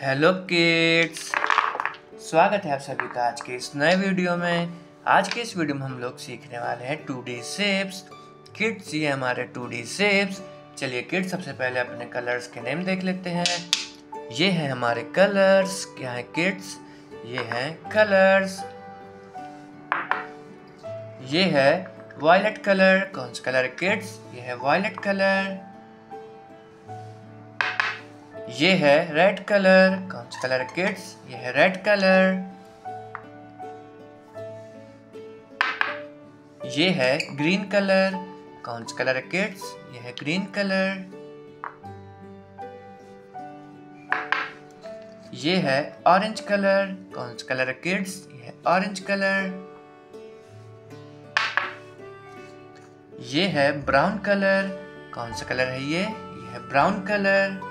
Hello kids. स्वागत है आप सभी का आज के इस नए वीडियो में। आज के इस वीडियो में हम लोग सीखने वाले हैं टू डी शेप्स। किड्स, ये हमारे टू डी शेप्स। चलिए किड्स, सबसे पहले अपने कलर्स के नेम देख लेते हैं। ये हैं हमारे कलर्स। क्या है किड्स? ये हैं कलर्स। ये है वायलेट कलर। कौन सा कलर किड्स? ये है वायलेट कलर। ये है रेड कलर कौन सा कलर किड्स ये है रेड कलर ये है ग्रीन कलर कौन सा कलर किड्स ये है ग्रीन कलर ये है ऑरेंज कलर कौन सा कलर किड्स ये है ऑरेंज कलर ये है ब्राउन कलर कौन सा कलर है ये? ये है ब्राउन कलर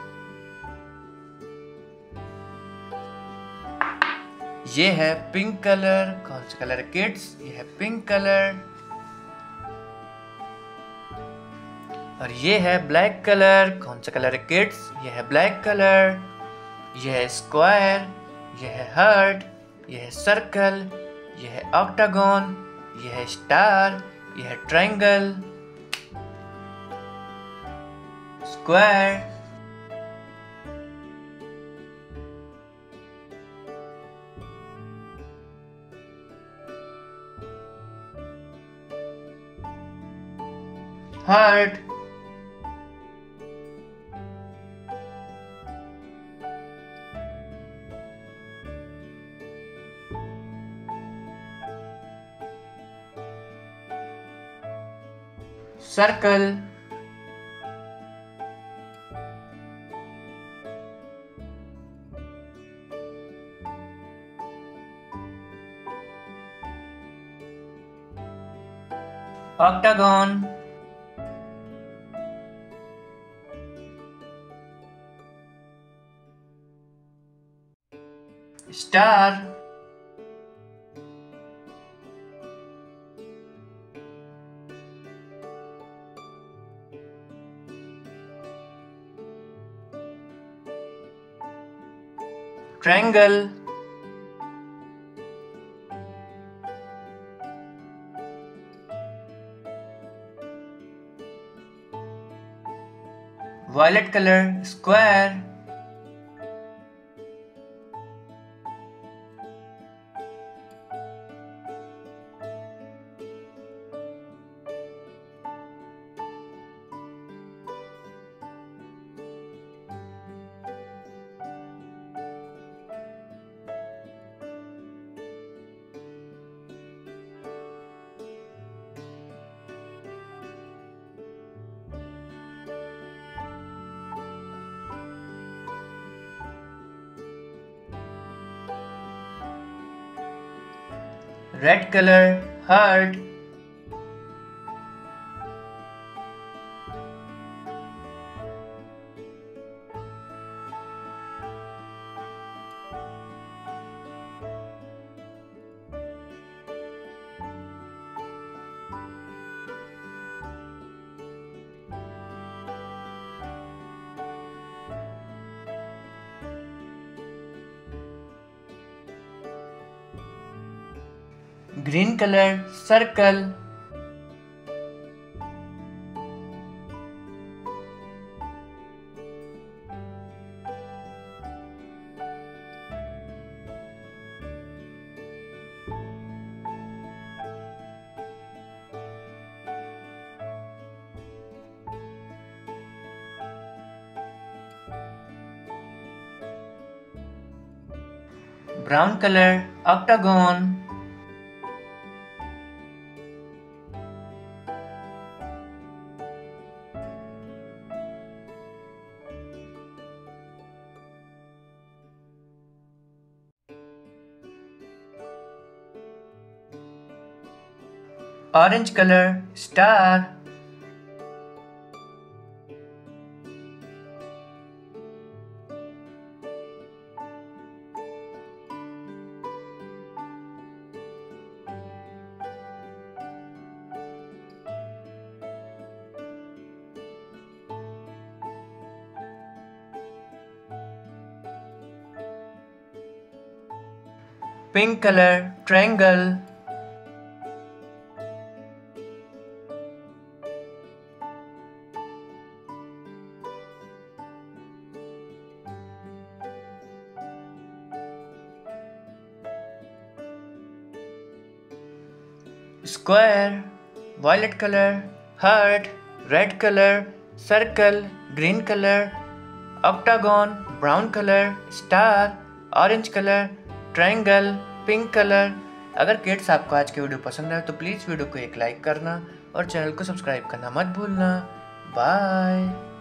ये है पिंक कलर कौन सा कलर किड्स ये है पिंक कलर और ये है ब्लैक कलर कौन सा कलर किड्स ये है ब्लैक कलर ये है स्क्वायर ये है हार्ट ये है सर्कल ये है ऑक्टागन ये है स्टार ये है triangle square heart circle. Octagon star triangle violet color square red color heart green colour circle. Brown colour octagon orange color star. Pink color triangle. Square violet colour heart red colour circle green colour octagon brown colour star orange colour triangle, pink colour. अगर kids आपको आज की video पसंद आए तो please video को एक like करना और चैनल को सब्सक्राइब करना मत भूलना। बाय।